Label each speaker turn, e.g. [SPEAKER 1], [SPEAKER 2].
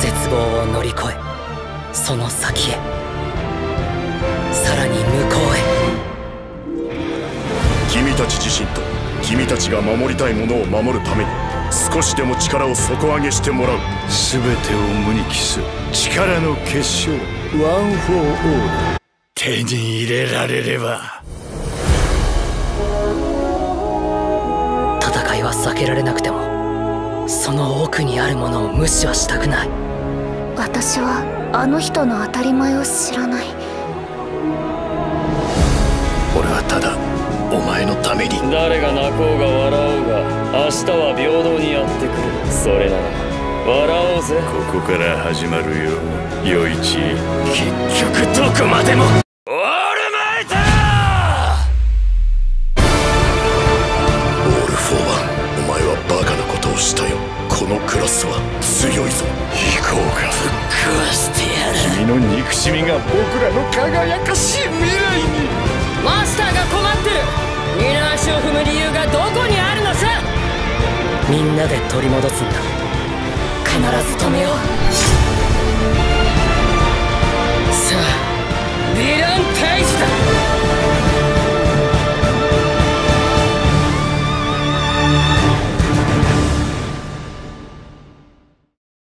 [SPEAKER 1] 絶望を乗り越えその先へ。さらに向こうへ。
[SPEAKER 2] 君たち自身と君たちが守りたいものを守るために少しでも力を底上げしてもらう。
[SPEAKER 3] 全てを無に帰す。力の結晶。ワン・フォー・オール。手に入れられれば。
[SPEAKER 1] 戦いは避けられなくてもその奥にあるものを無視はしたくない。
[SPEAKER 4] 私はあの人の当たり前を知らない。
[SPEAKER 3] 俺はただお前のために。
[SPEAKER 5] 誰が泣こうが笑おうが明日は平等にやってくる。それなら笑おうぜ。
[SPEAKER 3] ここから始まるよ余一
[SPEAKER 5] 結局どこまでも
[SPEAKER 2] このクラスは強いぞ。
[SPEAKER 3] 行こうか。
[SPEAKER 1] 食わしてやる
[SPEAKER 3] 君の憎しみが僕らの輝かしい未来に。
[SPEAKER 1] マスターが困ってる。二の足を踏む理由がどこにあるのさ。みんなで取り戻すんだ。必ず止めよう